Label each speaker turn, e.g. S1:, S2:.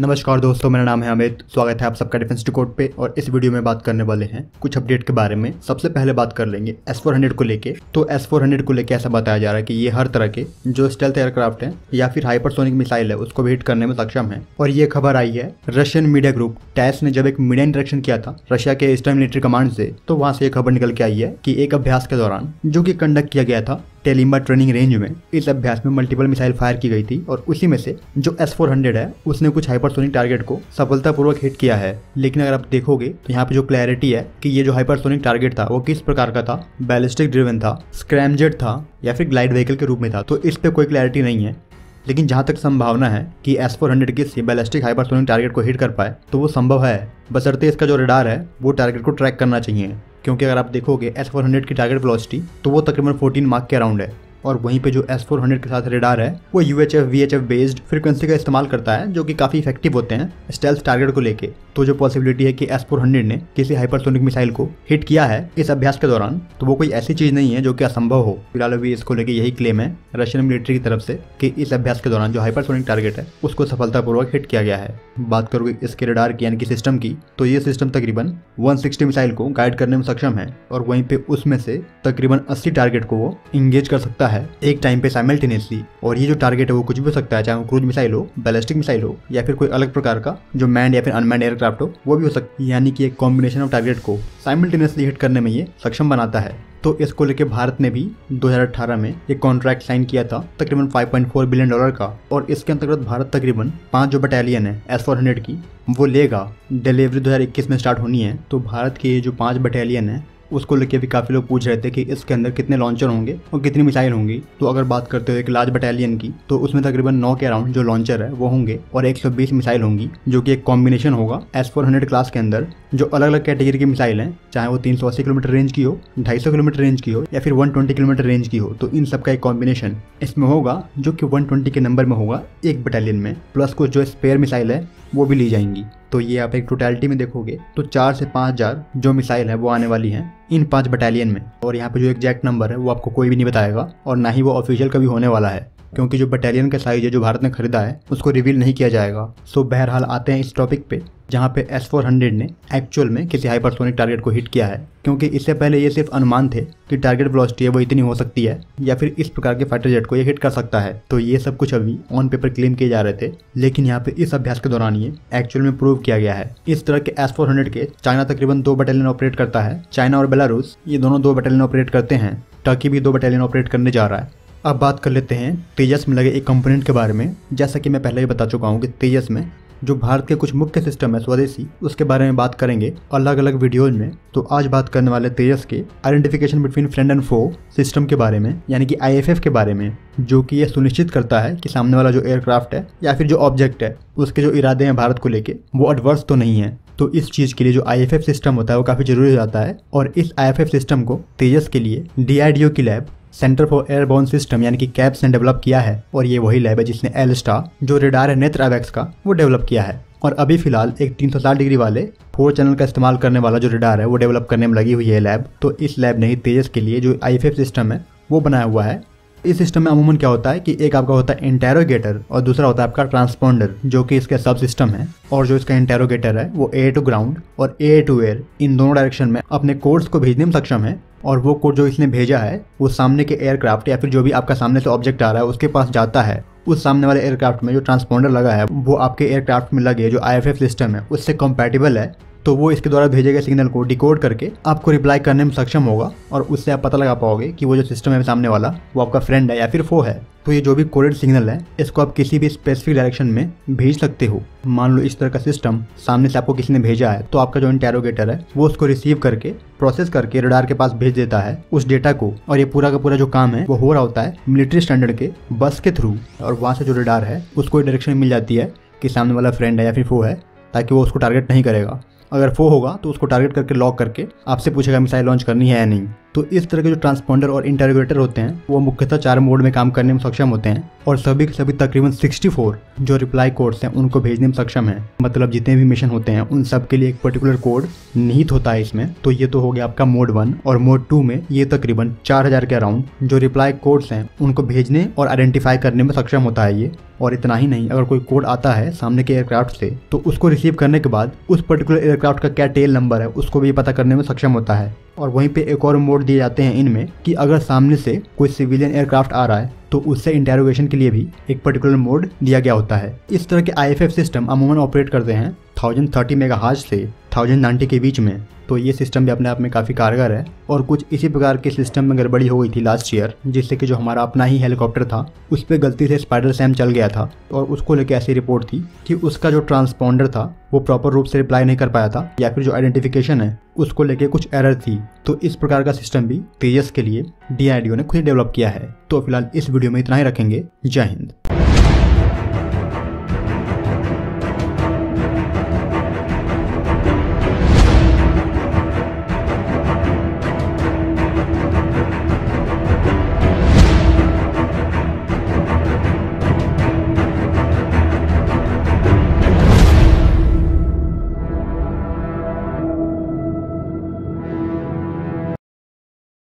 S1: नमस्कार दोस्तों, मेरा नाम है अमित। स्वागत है आप सबका डिफेंस रिकॉर्ड पे और इस वीडियो में बात करने वाले हैं कुछ अपडेट के बारे में। सबसे पहले बात कर लेंगे एस फोर हंड्रेड को लेके। तो एस फोर हंड्रेड को लेके ऐसा बताया जा रहा है कि ये हर तरह के जो स्टेल्थ एयरक्राफ्ट है या फिर हाइपरसोनिक मिसाइल है, उसको भी हिट करने में सक्षम है। और ये खबर आई है रशियन मीडिया ग्रुप टैस ने जब एक मीडिया इंटरेक्शन किया था रशिया के ईस्टर्न मिलिट्री कमांड से तो वहाँ से ये खबर निकल के आई है कि एक अभ्यास के दौरान जो की कंडक्ट किया गया था टेलिम्बा ट्रेनिंग रेंज में इस अभ्यास में मल्टीपल मिसाइल फायर की गई थी और उसी में से जो एस फोर हंड्रेड है, उसने कुछ हाइपरसोनिक टारगेट को सफलतापूर्वक हिट किया है। लेकिन अगर आप देखोगे तो यहाँ पे जो क्लैरिटी है कि ये जो हाइपरसोनिक टारगेट था, वो किस प्रकार का था? बैलिस्टिक ड्रिवन था स्क्रैमजेट था, या फिर ग्लाइड व्हीकल के रूप में था। तो इस पर कोई क्लैरिटी नहीं है। लेकिन जहाँ तक संभावना है कि एस फोर हंड्रेड किसी बैलिस्टिक हाइपरसोनिक टारगेट को हिट कर पाए तो वो संभव है। बसरते इसका जो रडार है, वो टारगेट को ट्रैक करना चाहिए। क्योंकि अगर आप देखोगे एस फोर हंड्रेड की टारगेट वेलोसिटी तो वो तकरीबन 14 मार्क के अराउंड है। और वहीं पे जो एस फोर हंड्रेड के साथ रेडार है, वो U H F V H F based frequency का इस्तेमाल करता है, जो कि काफ़ी इफ़ेक्टिव होते हैं स्टेल्स टारगेट को लेके। तो जो पॉसिबिलिटी है कि एस फोर हंड्रेड ने किसी हाइपरसोनिक मिसाइल को हिट किया है इस अभ्यास के दौरान तो वो कोई ऐसी चीज़ नहीं है जो कि असंभव हो। फ़िलहाल अभी इसको लेके यही क्लेम है रशियन मिलिट्री की तरफ़ से कि इस अभ्यास के दौरान जो हाइपरसोनिक टारगेट है, उसको सफलतापूर्वक हिट किया गया है। बात करोगे इसके रेडार की यानी कि सिस्टम की तो ये सिस्टम तकरीबन 160 मिसाइल को गाइड करने में सक्षम है और वहीं पे उसमें से तकरीबन 80 टारगेट को वो इंगेज कर सकता है एक टाइम पे साइमल्टेनियसली और ये जो टारगेट है, वो कुछ भी हो सकता है, चाहे वो क्रूज मिसाइल हो बैलिस्टिक मिसाइल हो, या फिर कोई अलग प्रकार का जो मैंड या फिर अनमैंड एयरक्राफ्ट हो वो भी हो सकती है। यानी कि एक कॉम्बिनेशन ऑफ़ टारगेट को साइमल्टेनियसली हिट करने में ये सक्षम बनाता है। तो इसको लेके भारत ने भी 2018 में एक कॉन्ट्रैक्ट साइन किया था, तकरीबन 5.4 बिलियन डॉलर का। और इसके अंतर्गत भारत तकरीबन पाँच जो बटालियन है एस फोर हंड्रेड की। वो लेगा। डिलीवरी 2021 में स्टार्ट होनी है। तो भारत के ये जो पाँच बटालियन है उसको लेके भी काफ़ी लोग पूछ रहे थे कि इसके अंदर कितने लॉन्चर होंगे और कितनी मिसाइल होंगी। तो अगर बात करते हो एक लार्ज बटालियन की तो उसमें तकरीबन नौ के अराउंड जो लॉन्चर है, वो होंगे और 120 मिसाइल होंगी, जो कि एक कॉम्बिनेशन होगा एस फोर क्लास के अंदर, जो अलग अलग कैटेगरी की मिसाइल हैं, चाहे वो तीन सौ अस्सी किलोमीटर रेंज की हो, ढाई किलोमीटर रेंज की हो, या फिर वन किलोमीटर रेंज की हो तो इन सब का एक कॉम्बिनेशन इसमें होगा, जो कि वन के नंबर में होगा एक बटालियन में। प्लस कुछ जो स्पेयर मिसाइल है, वो भी ली जाएँगी। तो ये आप एक टोटलिटी में देखोगे तो चार से पाँच हज़ार जो मिसाइल है, वो आने वाली हैं इन पाँच बटालियन में। और यहाँ पे जो एग्जैक्ट नंबर है, वो आपको कोई भी नहीं बताएगा, और ना ही वो ऑफिशियल कभी होने वाला है। क्योंकि जो बटालियन का साइज़ है, जो भारत ने खरीदा है, उसको रिवील नहीं किया जाएगा। सो बहरहाल आते हैं इस टॉपिक पे, जहाँ पे एस फोर हंड्रेड ने एक्चुअल में किसी हाइपरसोनिक टारगेट को हिट किया है। क्योंकि इससे पहले ये सिर्फ़ अनुमान थे कि टारगेट वेलोसिटी है, वो इतनी हो सकती है, या फिर इस प्रकार के फाइटर जेट को ये हिट कर सकता है। तो ये सब कुछ अभी ऑन पेपर क्लेम किए जा रहे थे, लेकिन यहाँ पे इस अभ्यास के दौरान ये एक्चुअल में प्रूव किया गया है। इस तरह के एस फोर हंड्रेड के, चाइना तकरीबन दो बटालियन ऑपरेट करता है। चाइना और बेलारूस ये दोनों दो बटालियन ऑपरेट करते हैं टर्की भी दो बटालियन ऑपरेट करने जा रहा है। अब बात कर लेते हैं तेजस में लगे एक कंपोनेंट के बारे में। जैसा कि मैं पहले ही बता चुका हूँ कि तेजस में, जो भारत के कुछ मुख्य सिस्टम है स्वदेशी, उसके बारे में बात करेंगे अलग अलग वीडियोज़ में। तो आज बात करने वाले तेजस के identification between friend and foe system के बारे में, यानी कि आईएफएफ के बारे में, जो कि यह सुनिश्चित करता है कि सामने वाला जो एयरक्राफ्ट है, या फिर जो ऑब्जेक्ट है, उसके जो इरादे हैं भारत को लेके, वो एडवर्स तो नहीं है। तो इस चीज़ के लिए जो आईएफएफ सिस्टम होता है, वो काफ़ी ज़रूरी हो जाता है। और इस आईएफएफ सिस्टम को तेजस के लिए डी की lab centre for airborne system यानी कि कैप्स ने डेवलप किया है, और ये वही लैब है जिसने एल स्टार जो रेडार है नेत्र एवेक्स का, वो डेवलप किया है। और अभी फ़िलहाल एक 360 डिग्री वाले फोर चैनल का इस्तेमाल करने वाला जो रेडार है, वो डेवलप करने में लगी हुई है लैब तो इस लैब ने ही तेजस के लिए जो आई सिस्टम है, वो बनाया हुआ है। इस सिस्टम में अमूमन क्या होता है कि एक आपका होता है इंटेरोगेटर और दूसरा होता है आपका ट्रांसपोंडर जो कि इसका सब सिस्टम है। और जो इसका इंटेरोगेटर है, वो एयर टू ग्राउंड और एयर टू एयर इन दोनों डायरेक्शन में अपने कोर्स को भेजने में सक्षम है। और वो कोड जो इसने भेजा है, वो सामने के एयरक्राफ्ट या फिर जो भी आपका सामने से ऑब्जेक्ट आ रहा है, उसके पास जाता है। उस सामने वाले एयरक्राफ्ट में जो ट्रांसपोंडर लगा है, वो आपके एयरक्राफ्ट में लगे, जो IFF सिस्टम है, उससे कंपेटेबल है। तो वो इसके द्वारा भेजे गए सिग्नल को डिकोड करके आपको रिप्लाई करने में सक्षम होगा और उससे आप पता लगा पाओगे कि वो जो सिस्टम है सामने वाला, वो आपका फ्रेंड है या फिर फो है। तो ये जो भी कोडेड सिग्नल है, इसको आप किसी भी स्पेसिफिक डायरेक्शन में भेज सकते हो। मान लो इस तरह का सिस्टम सामने से आपको किसी ने भेजा है तो आपका जो इंटेरोगेटर है, वो उसको रिसीव करके प्रोसेस करके रडार के पास भेज देता है उस डेटा को। और ये पूरा का पूरा जो काम है, वो हो रहा होता है मिलिट्री स्टैंडर्ड के बस के थ्रू और वहाँ से जो रडार है, उसको डायरेक्शन मिल जाती है कि सामने वाला फ्रेंड है या फिर फो है, ताकि वो उसको टारगेट नहीं करेगा। अगर फो होगा तो उसको टारगेट करके लॉक करके आपसे पूछेगा, मिसाइल लॉन्च करनी है या नहीं? तो इस तरह के जो ट्रांसपॉन्डर और इंटरोगेटर होते हैं, वो मुख्यतः चार मोड में काम करने में सक्षम होते हैं और सभी के सभी तकरीबन 64 जो रिप्लाई कोड्स हैं, उनको भेजने में सक्षम है। मतलब जितने भी मिशन होते हैं, उन सब के लिए एक पर्टिकुलर कोड निहित होता है इसमें। तो ये तो हो गया आपका मोड वन और मोड टू में ये तकरीबन चार हज़ार के अराउंड जो रिप्लाई कोड्स हैं, उनको भेजने और आइडेंटिफाई करने में सक्षम होता है ये। और इतना ही नहीं, अगर कोई कोड आता है सामने के एयरक्राफ्ट से तो उसको रिसीव करने के बाद उस पर्टिकुलर एयरक्राफ्ट का क्या टेल नंबर है, उसको भी पता करने में सक्षम होता है। और वहीं पे एक और मोड दिए जाते हैं इनमें कि अगर सामने से कोई सिविलियन एयरक्राफ्ट आ रहा है तो उससे इंटेरोगेशन के लिए भी एक पर्टिकुलर मोड दिया गया होता है। इस तरह के आईएफएफ सिस्टम अमूमन ऑपरेट करते हैं। थाउज़ेंड थर्टी मेगा से थाउज़ेंड नाइन्टी के बीच में तो ये सिस्टम भी अपने आप में काफ़ी कारगर है। और कुछ इसी प्रकार के सिस्टम में गड़बड़ी हो गई थी लास्ट ईयर जिससे कि जो हमारा अपना ही हेलीकॉप्टर था, उस पर गलती से स्पाइडर सैम चल गया था। और उसको लेकर ऐसी रिपोर्ट थी कि उसका जो ट्रांसपॉन्डर था, वो प्रॉपर रूप से रिप्लाई नहीं कर पाया था, या फिर जो आइडेंटिफिकेशन है, उसको लेके कुछ एरर थी। तो इस प्रकार का सिस्टम भी तेजस के लिए डी ने खुद डेवलप किया है। तो फ़िलहाल इस वीडियो में इतना ही रखेंगे। जय हिंद।